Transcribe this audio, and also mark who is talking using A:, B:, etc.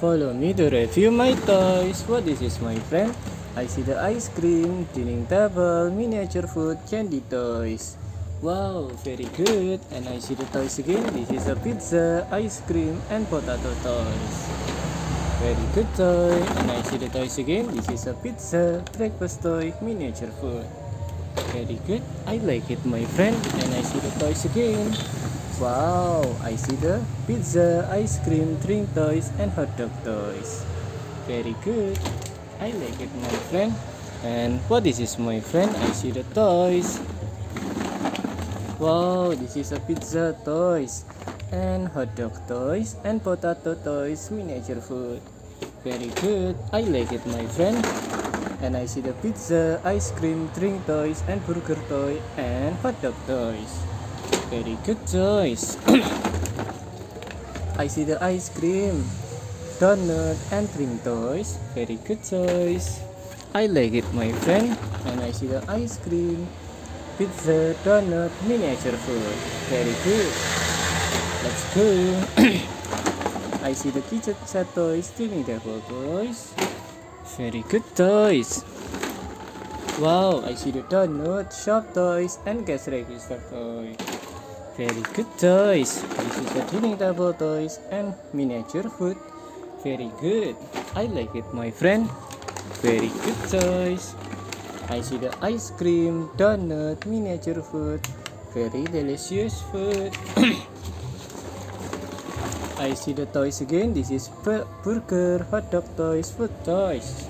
A: Follow me to review my toys. What this is my friend? I see the ice cream, dining table, miniature food, candy toys. Wow, very good. And I see the toys again. This is a pizza, ice cream, and potato toys. Very good toy. And I see the toys again. This is a pizza, breakfast toy, miniature food. Very good. I like it, my friend. And I see the toys again. Wow, I see the pizza, ice cream, drink toys, and hot dog toys. Very good. I like it, my friend. And what this is, my friend? I see the toys. Wow, this is a pizza toys and hot dog toys and potato toys miniature food. Very good. I like it, my friend. And I see the pizza, ice cream, drink toys, and burger toy and hot dog toys. Very good toys. I see the ice cream, donut, and drink toys. Very good toys. I like it, my friend. And I see the ice cream, pizza, donut, miniature food. Very good. Let's go. I see the kitchen set toys, dining table toys. Very good toys. Wow, I see the donut, shop toys, and gas register toy. Very good toys. This is the dining table toys and miniature food. Very good. I like it, my friend. Very good toys. I see the ice cream, donut, miniature food. Very delicious food. I see the toys again. This is burger, hot dog toys, food toys.